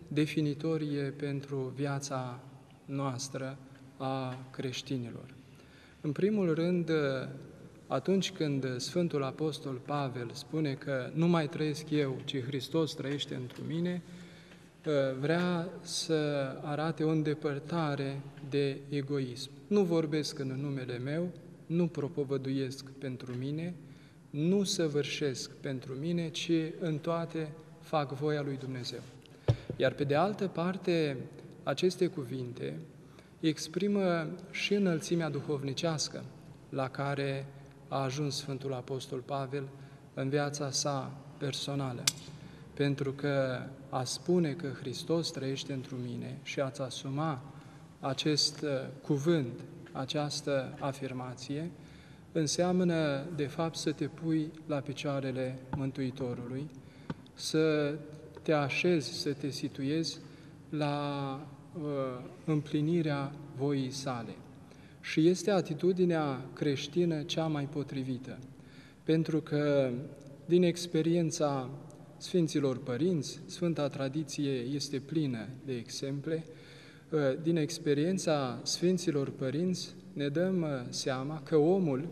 definitorie pentru viața noastră a creștinilor. În primul rând, atunci când Sfântul Apostol Pavel spune că nu mai trăiesc eu, ci Hristos trăiește într mine, vrea să arate o îndepărtare de egoism. Nu vorbesc în numele meu, nu propovăduiesc pentru mine, nu săvârșesc pentru mine, ci în toate fac voia lui Dumnezeu. Iar pe de altă parte, aceste cuvinte exprimă și înălțimea duhovnicească la care a ajuns Sfântul Apostol Pavel în viața sa personală. Pentru că a spune că Hristos trăiește într mine și a-ți asuma acest uh, cuvânt, această afirmație, înseamnă, de fapt, să te pui la picioarele Mântuitorului, să te așezi, să te situezi la uh, împlinirea voii sale. Și este atitudinea creștină cea mai potrivită, pentru că din experiența Sfinților Părinți, Sfânta Tradiție este plină de exemple. Din experiența Sfinților Părinți ne dăm seama că omul,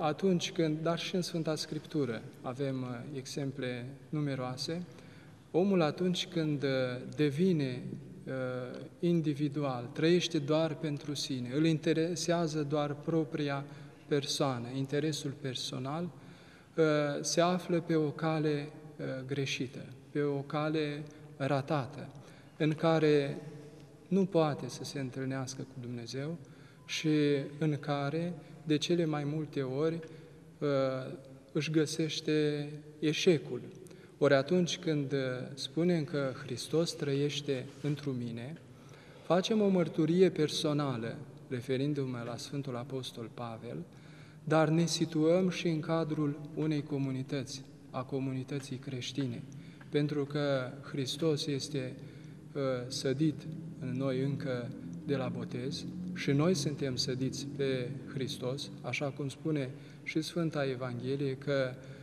atunci când, dar și în Sfânta Scriptură avem exemple numeroase, omul atunci când devine individual, trăiește doar pentru sine, îl interesează doar propria persoană, interesul personal, se află pe o cale greșită, pe o cale ratată, în care nu poate să se întâlnească cu Dumnezeu și în care, de cele mai multe ori, își găsește eșecul. Ori atunci când spunem că Hristos trăiește într mine, facem o mărturie personală, referindu-mă la Sfântul Apostol Pavel, dar ne situăm și în cadrul unei comunități, a comunității creștine, pentru că Hristos este uh, sădit în noi încă de la botez și noi suntem sădiți pe Hristos, așa cum spune și Sfânta Evanghelie că uh,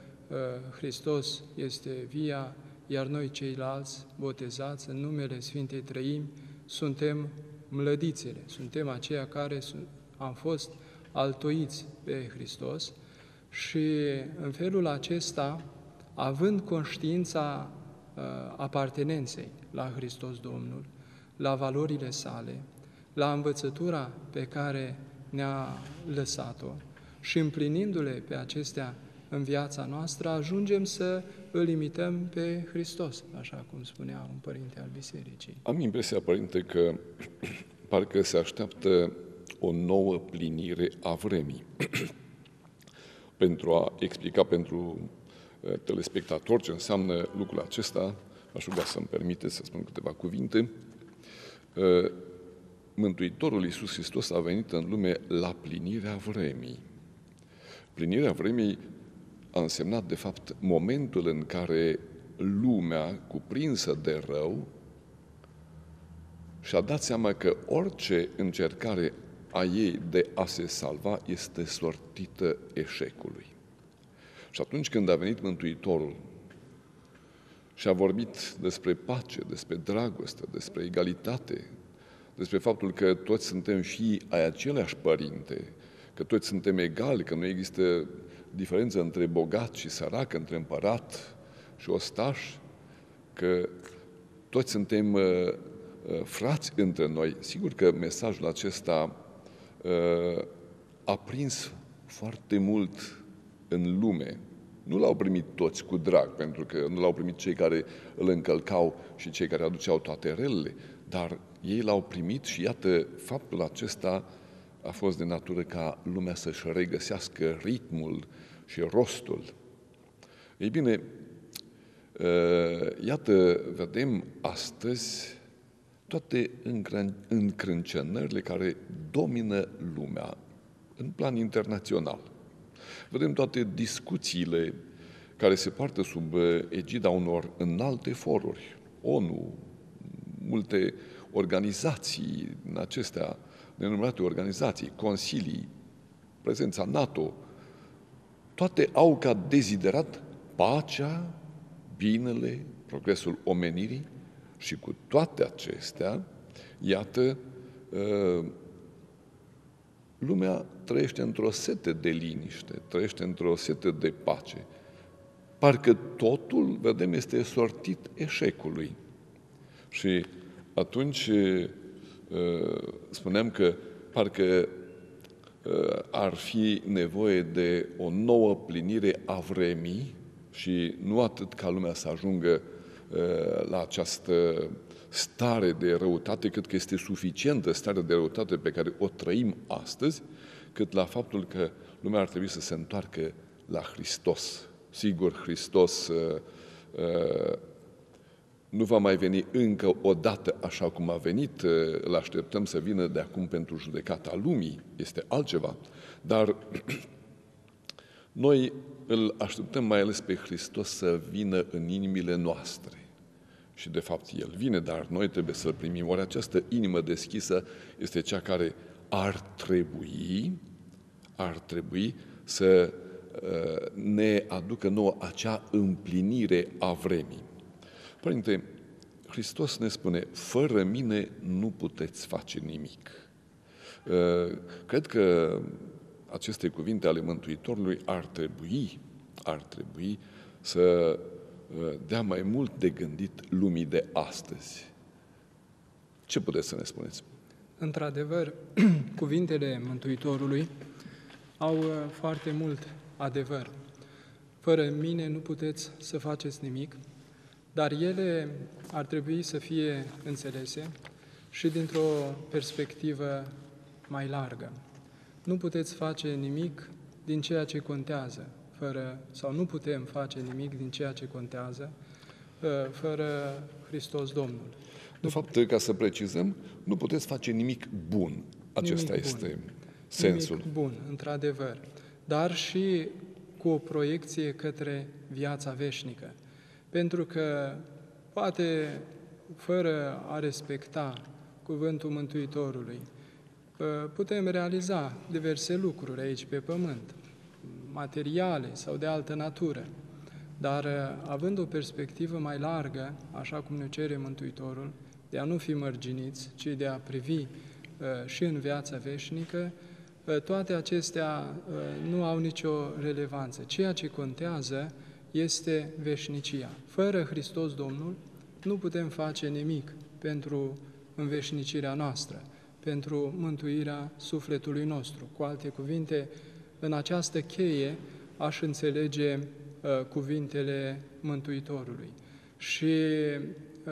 Hristos este via, iar noi ceilalți botezați în numele Sfintei Trăimi suntem mlădițele, suntem aceia care am fost altoiți pe Hristos și în felul acesta, având conștiința uh, apartenenței la Hristos Domnul, la valorile sale, la învățătura pe care ne-a lăsat-o și împlinindu-le pe acestea în viața noastră, ajungem să îl imităm pe Hristos, așa cum spunea un părinte al Bisericii. Am impresia, părinte, că [clears throat] parcă se așteaptă o nouă plinire a vremii. [clears throat] pentru a explica pentru uh, telespectatori ce înseamnă lucrul acesta, aș ruga să-mi permite să spun câteva cuvinte. Uh, Mântuitorul Iisus Hristos a venit în lume la plinirea vremii. Plinirea vremii a însemnat, de fapt, momentul în care lumea, cuprinsă de rău, și-a dat seama că orice încercare a ei de a se salva este sortită eșecului. Și atunci când a venit Mântuitorul și a vorbit despre pace, despre dragoste, despre egalitate, despre faptul că toți suntem și ai aceleași părinte, că toți suntem egali, că nu există diferență între bogat și sărac, între împărat și ostaș, că toți suntem uh, uh, frați între noi. Sigur că mesajul acesta a prins foarte mult în lume. Nu l-au primit toți cu drag, pentru că nu l-au primit cei care îl încălcau și cei care aduceau toate relele, dar ei l-au primit și iată, faptul acesta a fost de natură ca lumea să-și regăsească ritmul și rostul. Ei bine, iată, vedem astăzi toate încrâncenările care domină lumea în plan internațional. Vedem toate discuțiile care se poartă sub uh, egida unor înalte foruri, ONU, multe organizații în acestea, nenumărate organizații, consilii, prezența NATO, toate au ca deziderat pacea, binele, progresul omenirii, și cu toate acestea, iată, ă, lumea trăiește într-o sete de liniște, trăiește într-o sete de pace. Parcă totul, vedem, este sortit eșecului. Și atunci ă, spuneam că parcă ă, ar fi nevoie de o nouă plinire a vremii și nu atât ca lumea să ajungă Uh, la această stare de răutate, cât că este suficientă starea de răutate pe care o trăim astăzi, cât la faptul că lumea ar trebui să se întoarcă la Hristos. Sigur, Hristos uh, uh, nu va mai veni încă o dată așa cum a venit, îl așteptăm să vină de acum pentru judecata lumii, este altceva, dar [clears throat] noi îl așteptăm mai ales pe Hristos să vină în inimile noastre. Și de fapt El vine, dar noi trebuie să-L primim. Ori această inimă deschisă este cea care ar trebui, ar trebui să uh, ne aducă nouă acea împlinire a vremii. Părinte, Hristos ne spune, fără mine nu puteți face nimic. Uh, cred că aceste cuvinte ale Mântuitorului ar trebui, ar trebui să dea mai mult de gândit lumii de astăzi. Ce puteți să ne spuneți? Într-adevăr, [clears throat] cuvintele Mântuitorului au uh, foarte mult adevăr. Fără mine nu puteți să faceți nimic, dar ele ar trebui să fie înțelese și dintr-o perspectivă mai largă. Nu puteți face nimic din ceea ce contează, fără, sau nu putem face nimic din ceea ce contează, uh, fără Hristos Domnul. De fapt, ca să precizăm, nu puteți face nimic bun. Acesta nimic este bun. sensul. Nimic bun, într-adevăr. Dar și cu o proiecție către viața veșnică. Pentru că poate, fără a respecta cuvântul Mântuitorului, putem realiza diverse lucruri aici pe pământ, materiale sau de altă natură. Dar având o perspectivă mai largă, așa cum ne cere Mântuitorul, de a nu fi mărginiți, ci de a privi uh, și în viața veșnică, uh, toate acestea uh, nu au nicio relevanță. Ceea ce contează este veșnicia. Fără Hristos Domnul nu putem face nimic pentru înveșnicirea noastră, pentru mântuirea sufletului nostru. Cu alte cuvinte, în această cheie aș înțelege uh, cuvintele Mântuitorului. Și Uh,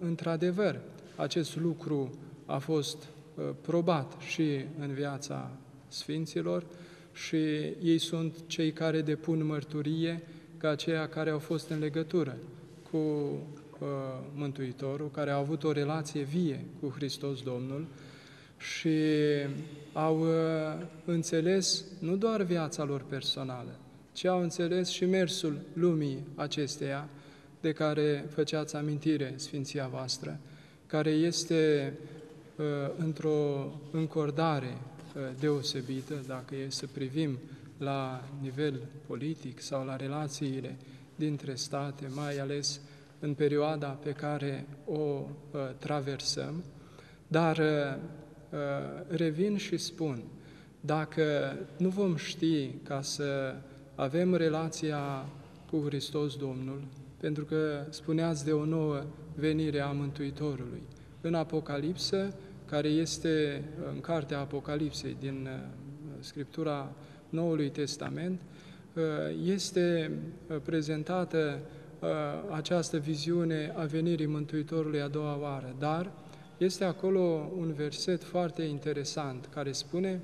într-adevăr, acest lucru a fost uh, probat și în viața Sfinților și ei sunt cei care depun mărturie ca aceia care au fost în legătură cu uh, Mântuitorul, care au avut o relație vie cu Hristos Domnul și au uh, înțeles nu doar viața lor personală, ci au înțeles și mersul lumii acesteia, de care făceați amintire, Sfinția voastră, care este uh, într-o încordare uh, deosebită, dacă e să privim la nivel politic sau la relațiile dintre state, mai ales în perioada pe care o uh, traversăm, dar uh, uh revin și spun, dacă nu vom ști ca să avem relația cu Hristos Domnul, pentru că spuneați de o nouă venire a Mântuitorului. În Apocalipsă, care este în cartea Apocalipsei din uh, Scriptura Noului Testament, uh, este uh, prezentată această viziune a venirii Mântuitorului a doua oară, dar este acolo un verset foarte interesant care spune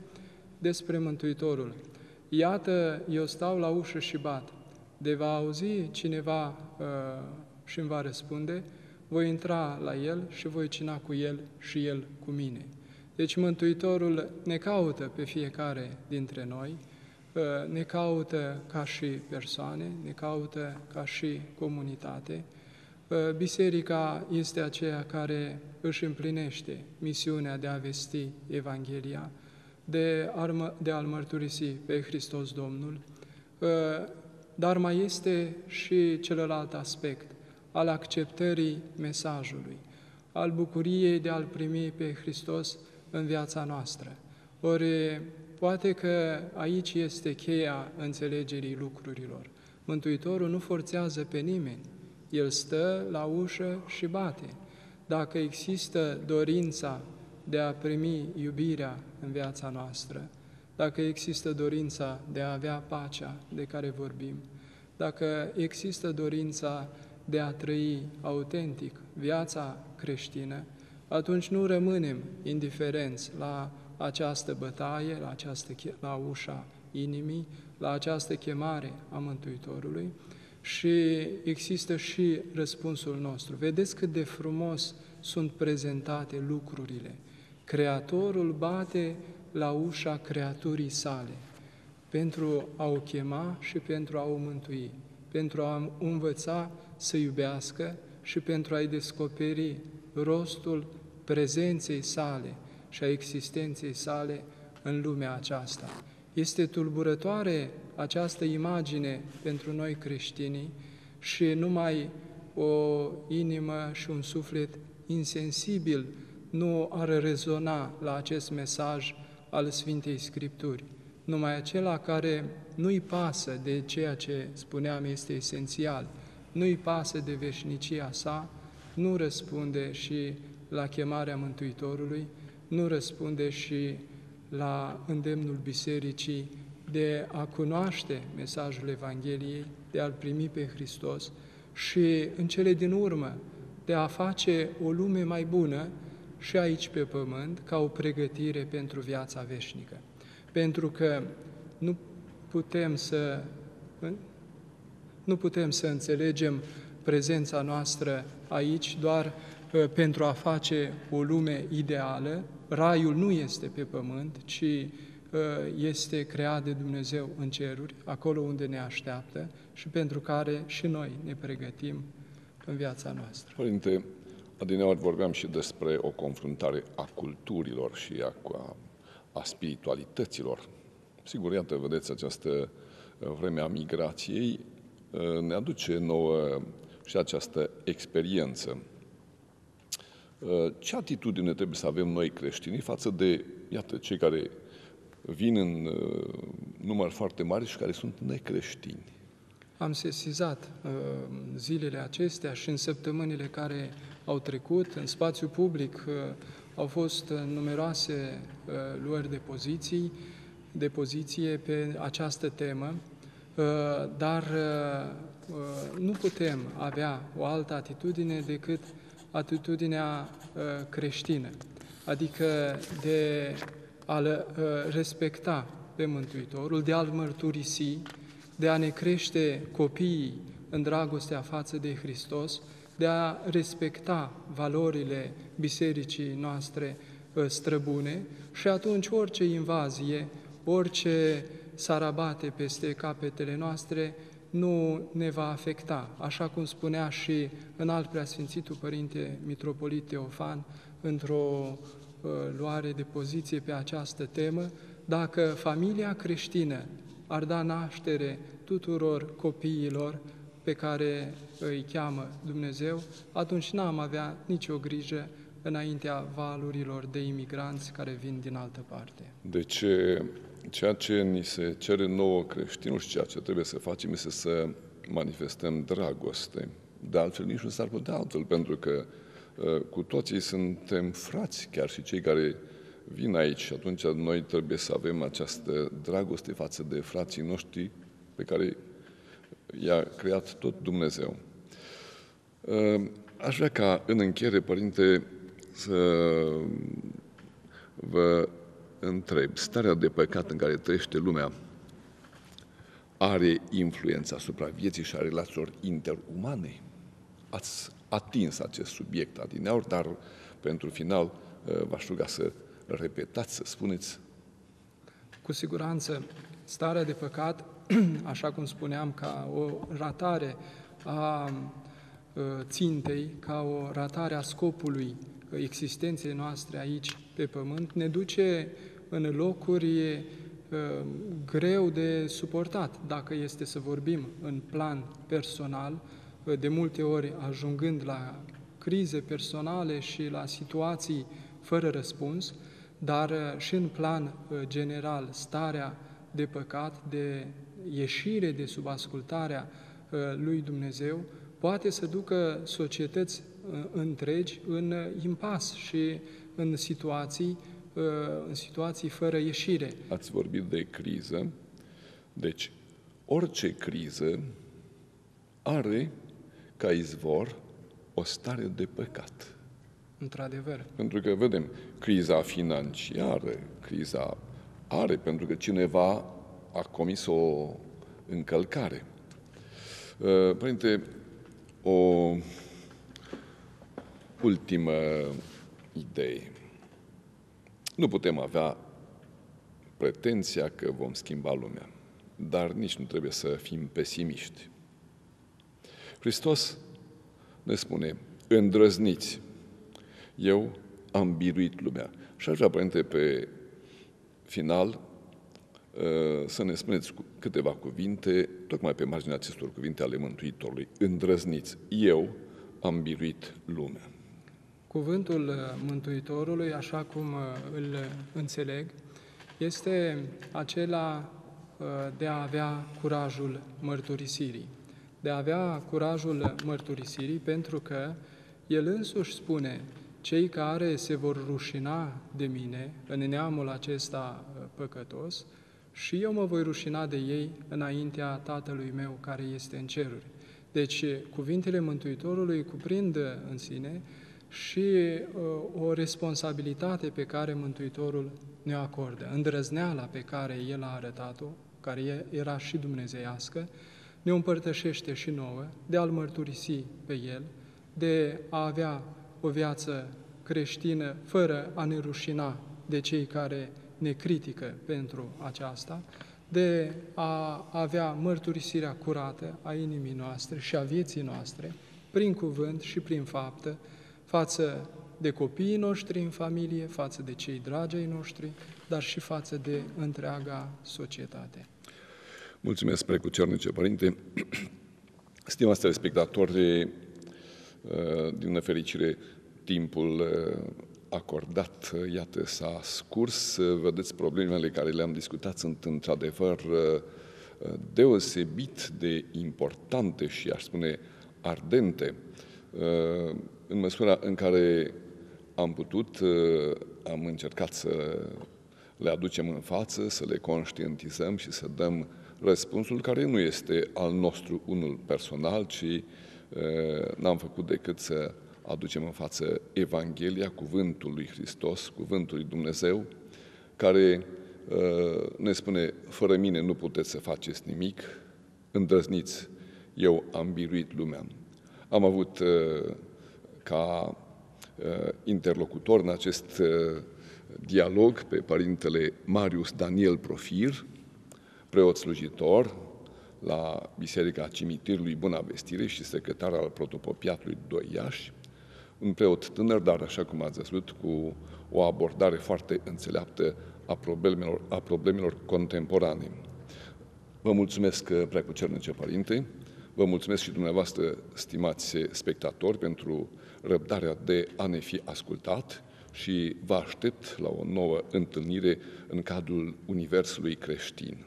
despre Mântuitorul. Iată, eu stau la ușă și bat de va auzi cineva uh, și îmi va răspunde, voi intra la El și voi cina cu El și El cu mine. Deci Mântuitorul ne caută pe fiecare dintre noi, uh, ne caută ca și persoane, ne caută ca și comunitate. Uh, Biserica este aceea care își împlinește misiunea de a vesti Evanghelia, de, a, de a-L mărturisi pe Hristos Domnul, uh, dar mai este și celălalt aspect al acceptării mesajului, al bucuriei de a-L primi pe Hristos în viața noastră. Ori poate că aici este cheia înțelegerii lucrurilor. Mântuitorul nu forțează pe nimeni, El stă la ușă și bate. Dacă există dorința de a primi iubirea în viața noastră, dacă există dorința de a avea pacea de care vorbim, dacă există dorința de a trăi autentic viața creștină, atunci nu rămânem indiferenți la această bătaie, la, această, la ușa inimii, la această chemare a Mântuitorului și există și răspunsul nostru. Vedeți cât de frumos sunt prezentate lucrurile. Creatorul bate la ușa creaturii sale pentru a o chema și pentru a o mântui, pentru a învăța să iubească și pentru a-i descoperi rostul prezenței sale și a existenței sale în lumea aceasta. Este tulburătoare această imagine pentru noi creștinii și numai o inimă și un suflet insensibil nu ar rezona la acest mesaj al Sfintei Scripturi. Numai acela care nu-i pasă de ceea ce spuneam este esențial, nu-i pasă de veșnicia sa, nu răspunde și la chemarea Mântuitorului, nu răspunde și la îndemnul Bisericii de a cunoaște mesajul Evangheliei, de a-L primi pe Hristos și, în cele din urmă, de a face o lume mai bună și aici pe pământ, ca o pregătire pentru viața veșnică. Pentru că nu putem să, nu putem să înțelegem prezența noastră aici doar uh, pentru a face o lume ideală. Raiul nu este pe pământ, ci uh, este creat de Dumnezeu în ceruri, acolo unde ne așteaptă și pentru care și noi ne pregătim în viața noastră. Părinte, adineori vorbeam și despre o confruntare a culturilor și a, a, a spiritualităților. Sigur, iată, vedeți, această uh, vreme a migrației ne aduce nouă și această experiență. Uh, ce atitudine trebuie să avem noi creștinii față de, iată, cei care vin în uh, număr foarte mare și care sunt necreștini? Am sesizat uh, zilele acestea și în săptămânile care au trecut, în spațiu public au fost numeroase luări de poziții, de poziție pe această temă, dar Uh, nu putem avea o altă atitudine decât atitudinea uh, creștină, adică de a-L uh, respecta pe Mântuitorul, de a-L mărturisi, de a ne crește copiii în dragostea față de Hristos, de a respecta valorile bisericii noastre străbune și atunci orice invazie, orice s-ar abate peste capetele noastre, nu ne va afecta, așa cum spunea și în alt preasfințitul Părinte Mitropolit Teofan, într-o uh, luare de poziție pe această temă, dacă familia creștină ar da naștere tuturor copiilor pe care îi cheamă Dumnezeu, atunci n-am avea nicio grijă înaintea valurilor de imigranți care vin din altă parte. Deci ceea ce ni se cere nouă creștinul și ceea ce trebuie să facem este să manifestăm dragoste. De altfel, nici nu s-ar putea altfel, pentru că uh, cu toții suntem frați, chiar și cei care vin aici și atunci noi trebuie să avem această dragoste față de frații noștri pe care i-a creat tot Dumnezeu. Uh, aș vrea ca în încheiere, Părinte, să vă întreb, starea de păcat în care trăiește lumea are influența asupra vieții și a relațiilor interumane? Ați atins acest subiect adineauri, dar pentru final uh, v-aș ruga să repetați, să spuneți. Cu siguranță, starea de păcat, [clears throat] așa cum spuneam, ca o ratare a uh, țintei, ca o ratare a scopului existenței noastre aici pe pământ, ne duce în locuri greu de suportat, dacă este să vorbim în plan personal, de multe ori ajungând la crize personale și la situații fără răspuns, dar și în plan general starea de păcat, de ieșire de sub ascultarea lui Dumnezeu, poate să ducă societăți întregi în impas și în situații Uh, în situații fără ieșire. Ați vorbit de criză, deci orice criză are ca izvor o stare de păcat. Într-adevăr. Pentru că vedem criza financiară, criza are, pentru că cineva a comis o încălcare. Uh, părinte, o ultimă idee. Nu putem avea pretenția că vom schimba lumea, dar nici nu trebuie să fim pesimiști. Hristos ne spune, îndrăzniți, eu am biruit lumea. Și aș vrea, Părinte, pe final să ne spuneți câteva cuvinte, tocmai pe marginea acestor cuvinte ale Mântuitorului. Îndrăzniți, eu am biruit lumea. Cuvântul uh, Mântuitorului, așa cum uh, îl înțeleg, este acela uh, de a avea curajul mărturisirii. De a avea curajul mărturisirii pentru că el însuși spune, cei care se vor rușina de mine în neamul acesta păcătos, și eu mă voi rușina de ei înaintea Tatălui meu care este în ceruri. Deci, cuvintele Mântuitorului cuprind în sine și uh, o responsabilitate pe care Mântuitorul ne acordă, îndrăzneala pe care El a arătat-o, care era și dumnezeiască, ne împărtășește și nouă de a-L mărturisi pe El, de a avea o viață creștină fără a ne rușina de cei care ne critică pentru aceasta, de a avea mărturisirea curată a inimii noastre și a vieții noastre, prin cuvânt și prin faptă, față de copiii noștri în familie, față de cei dragi ai noștri, dar și față de întreaga societate. Mulțumesc, precucernice Părinte. [clears throat] Stimați telespectatori, uh, din nefericire, timpul uh, acordat, iată, s-a scurs. Vedeți, problemele care le-am discutat sunt într-adevăr uh, deosebit de importante și, aș spune, ardente. În măsura în care am putut, uh, am încercat să le aducem în față, să le conștientizăm și să dăm răspunsul care nu este al nostru unul personal, ci uh, n-am făcut decât să aducem în față Evanghelia, Cuvântul lui Hristos, Cuvântul lui Dumnezeu, care uh, ne spune, fără mine nu puteți să faceți nimic, îndrăzniți, eu am biruit lumea. Am avut ca uh, interlocutor în acest uh, dialog pe părintele Marius Daniel Profir, preot slujitor la Biserica Cimitirului Buna Vestire și secretar al protopopiatului 2 Iași, un preot tânăr, dar așa cum ați văzut, cu o abordare foarte înțeleaptă a problemelor, a problemelor contemporane. Vă mulțumesc, preacucernice Părinte, vă mulțumesc și dumneavoastră, stimați spectatori, pentru răbdarea de a ne fi ascultat și vă aștept la o nouă întâlnire în cadrul Universului creștin.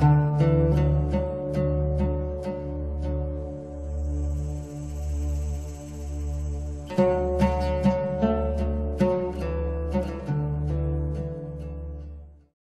Thank you.